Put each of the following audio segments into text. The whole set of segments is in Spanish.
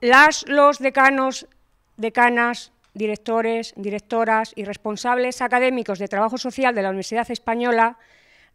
Las, los decanos, decanas, directores, directoras y responsables académicos de trabajo social de la Universidad Española,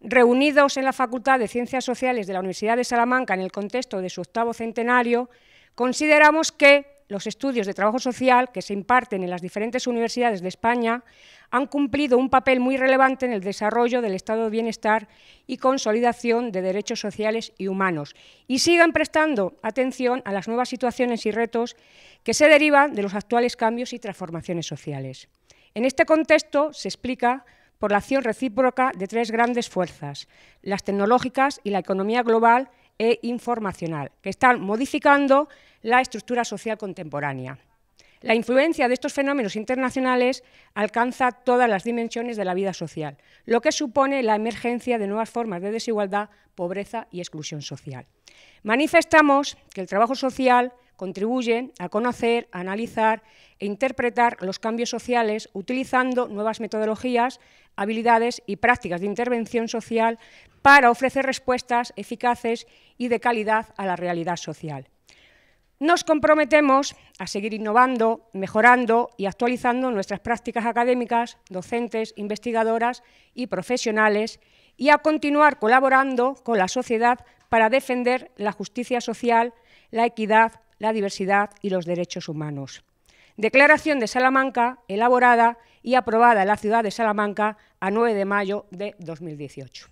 reunidos en la Facultad de Ciencias Sociales de la Universidad de Salamanca en el contexto de su octavo centenario, consideramos que los estudios de trabajo social que se imparten en las diferentes universidades de España han cumplido un papel muy relevante en el desarrollo del estado de bienestar y consolidación de derechos sociales y humanos y sigan prestando atención a las nuevas situaciones y retos que se derivan de los actuales cambios y transformaciones sociales. En este contexto se explica por la acción recíproca de tres grandes fuerzas, las tecnológicas y la economía global e informacional, que están modificando la estructura social contemporánea. La influencia de estos fenómenos internacionales alcanza todas las dimensiones de la vida social, lo que supone la emergencia de nuevas formas de desigualdad, pobreza y exclusión social. Manifestamos que el trabajo social contribuye a conocer, analizar e interpretar los cambios sociales utilizando nuevas metodologías, habilidades y prácticas de intervención social para ofrecer respuestas eficaces y de calidad a la realidad social. Nos comprometemos a seguir innovando, mejorando y actualizando nuestras prácticas académicas, docentes, investigadoras y profesionales y a continuar colaborando con la sociedad para defender la justicia social, la equidad, la diversidad y los derechos humanos. Declaración de Salamanca, elaborada y aprobada en la ciudad de Salamanca a 9 de mayo de 2018.